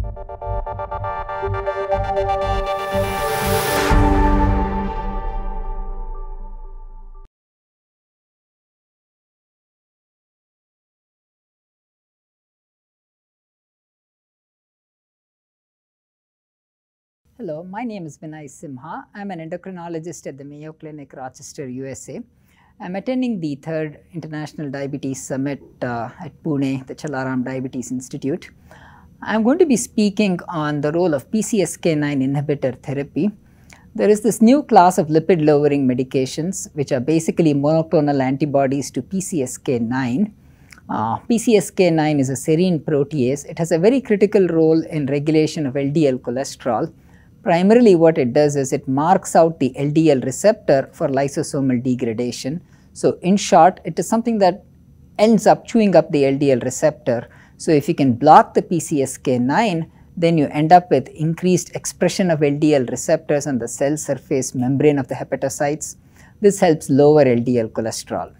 Hello, my name is Vinay Simha. I'm an endocrinologist at the Mayo Clinic, Rochester, USA. I'm attending the third International Diabetes Summit uh, at Pune, the Chellaram Diabetes Institute. I'm going to be speaking on the role of PCSK9 inhibitor therapy. There is this new class of lipid lowering medications, which are basically monoclonal antibodies to PCSK9. Uh, PCSK9 is a serine protease. It has a very critical role in regulation of LDL cholesterol. Primarily what it does is it marks out the LDL receptor for lysosomal degradation. So in short, it is something that ends up chewing up the LDL receptor. So if you can block the PCSK9, then you end up with increased expression of LDL receptors on the cell surface membrane of the hepatocytes. This helps lower LDL cholesterol.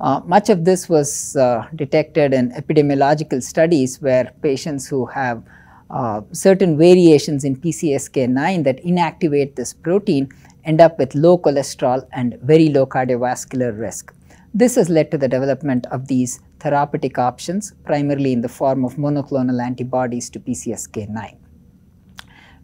Uh, much of this was uh, detected in epidemiological studies where patients who have uh, certain variations in PCSK9 that inactivate this protein end up with low cholesterol and very low cardiovascular risk. This has led to the development of these therapeutic options, primarily in the form of monoclonal antibodies to PCSK9.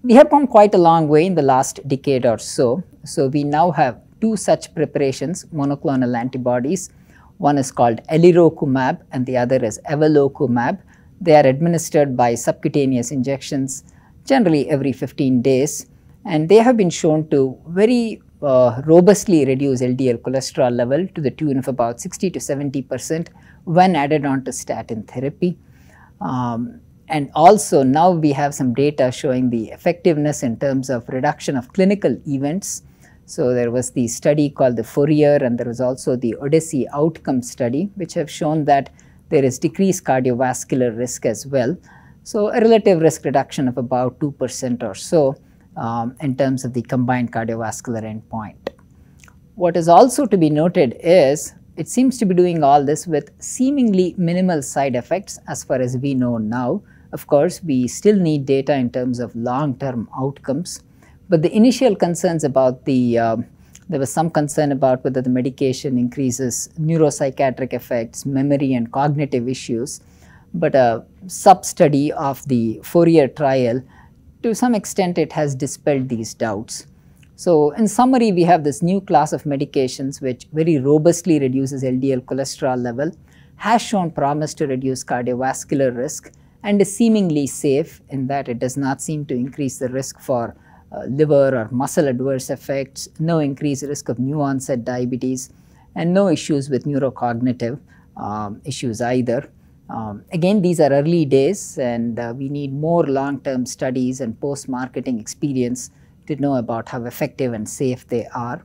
We have come quite a long way in the last decade or so. So, we now have two such preparations, monoclonal antibodies. One is called alirocumab and the other is evolocumab. They are administered by subcutaneous injections generally every 15 days and they have been shown to very uh, robustly reduce LDL cholesterol level to the tune of about 60 to 70 percent when added on to statin therapy. Um, and also now we have some data showing the effectiveness in terms of reduction of clinical events. So there was the study called the Fourier and there was also the Odyssey outcome study which have shown that there is decreased cardiovascular risk as well. So a relative risk reduction of about 2% or so um, in terms of the combined cardiovascular endpoint. What is also to be noted is it seems to be doing all this with seemingly minimal side effects as far as we know now. Of course, we still need data in terms of long-term outcomes, but the initial concerns about the uh, there was some concern about whether the medication increases neuropsychiatric effects, memory and cognitive issues, but a sub-study of the Fourier trial, to some extent it has dispelled these doubts. So in summary, we have this new class of medications which very robustly reduces LDL cholesterol level, has shown promise to reduce cardiovascular risk, and is seemingly safe in that it does not seem to increase the risk for uh, liver or muscle adverse effects, no increased risk of new onset diabetes, and no issues with neurocognitive um, issues either. Um, again, these are early days and uh, we need more long-term studies and post-marketing experience to know about how effective and safe they are.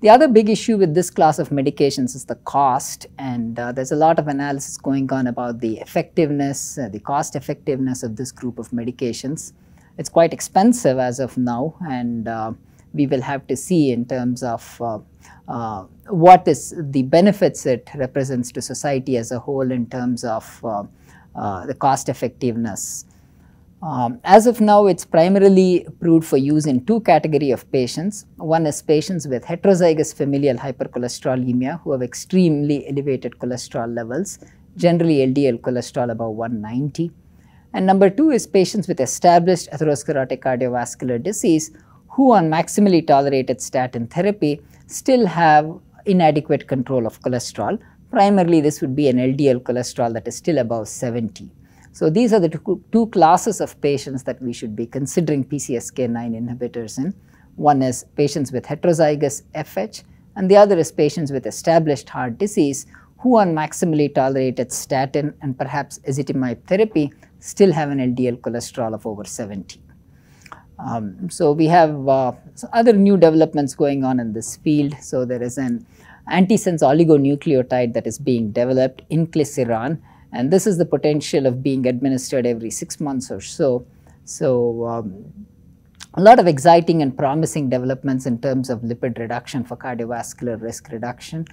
The other big issue with this class of medications is the cost and uh, there's a lot of analysis going on about the effectiveness, uh, the cost effectiveness of this group of medications. It's quite expensive as of now and uh, we will have to see in terms of uh, uh, what is the benefits it represents to society as a whole in terms of uh, uh, the cost effectiveness. Um, as of now, it's primarily approved for use in two category of patients. One is patients with heterozygous familial hypercholesterolemia who have extremely elevated cholesterol levels, generally LDL cholesterol above 190 and number two is patients with established atherosclerotic cardiovascular disease who on maximally tolerated statin therapy still have inadequate control of cholesterol. Primarily this would be an LDL cholesterol that is still above 70. So these are the two, two classes of patients that we should be considering PCSK9 inhibitors in. One is patients with heterozygous FH and the other is patients with established heart disease who on maximally tolerated statin and perhaps ezetimibe therapy still have an LDL cholesterol of over 70. Um, so we have uh, other new developments going on in this field. So there is an antisense oligonucleotide that is being developed, in inclisiran, and this is the potential of being administered every six months or so. So um, a lot of exciting and promising developments in terms of lipid reduction for cardiovascular risk reduction.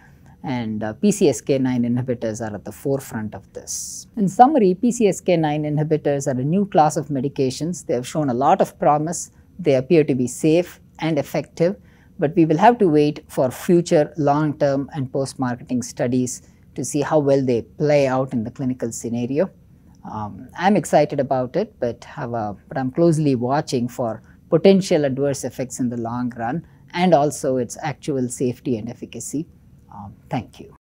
And uh, PCSK9 inhibitors are at the forefront of this. In summary, PCSK9 inhibitors are a new class of medications. They have shown a lot of promise. They appear to be safe and effective, but we will have to wait for future long-term and post-marketing studies to see how well they play out in the clinical scenario. Um, I'm excited about it, but have a, but I'm closely watching for potential adverse effects in the long run and also its actual safety and efficacy. Um, thank you.